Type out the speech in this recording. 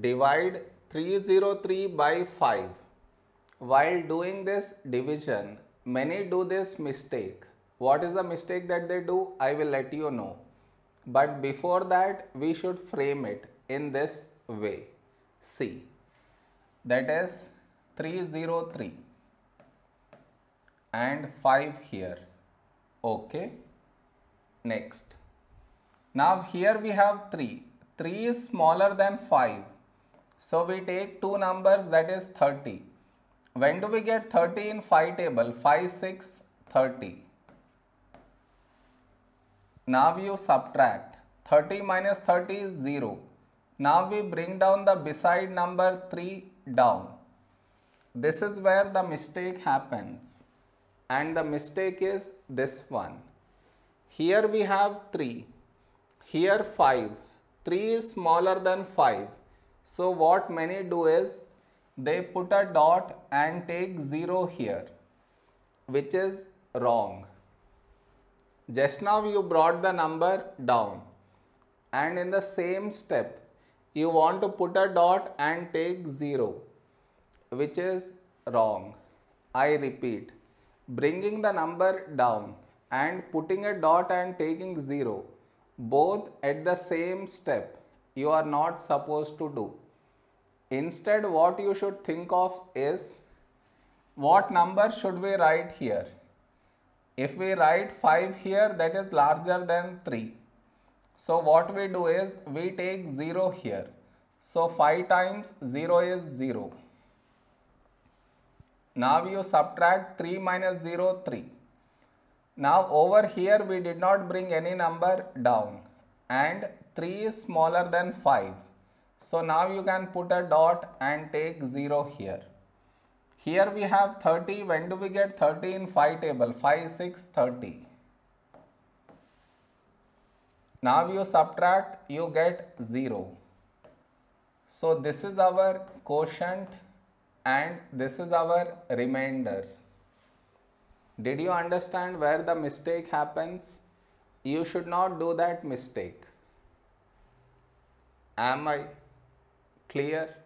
divide 303 by 5. While doing this division, many do this mistake. What is the mistake that they do? I will let you know. But before that, we should frame it in this way. See, that is 303 and 5 here. Okay. Next. Now here we have 3. 3 is smaller than 5. So we take two numbers that is 30. When do we get 30 in 5 table? 5, 6, 30. Now you subtract. 30 minus 30 is 0. Now we bring down the beside number 3 down. This is where the mistake happens. And the mistake is this one. Here we have 3. Here 5. 3 is smaller than 5. So what many do is they put a dot and take 0 here which is wrong. Just now you brought the number down and in the same step you want to put a dot and take 0 which is wrong. I repeat bringing the number down and putting a dot and taking 0 both at the same step you are not supposed to do. Instead what you should think of is what number should we write here? If we write 5 here that is larger than 3. So what we do is we take 0 here. So 5 times 0 is 0. Now you subtract 3 minus 0, 3. Now over here we did not bring any number down and 3 is smaller than 5. So now you can put a dot and take 0 here. Here we have 30. When do we get 30 in 5 table? 5, 6, 30. Now you subtract, you get 0. So this is our quotient and this is our remainder. Did you understand where the mistake happens? You should not do that mistake. Am I clear?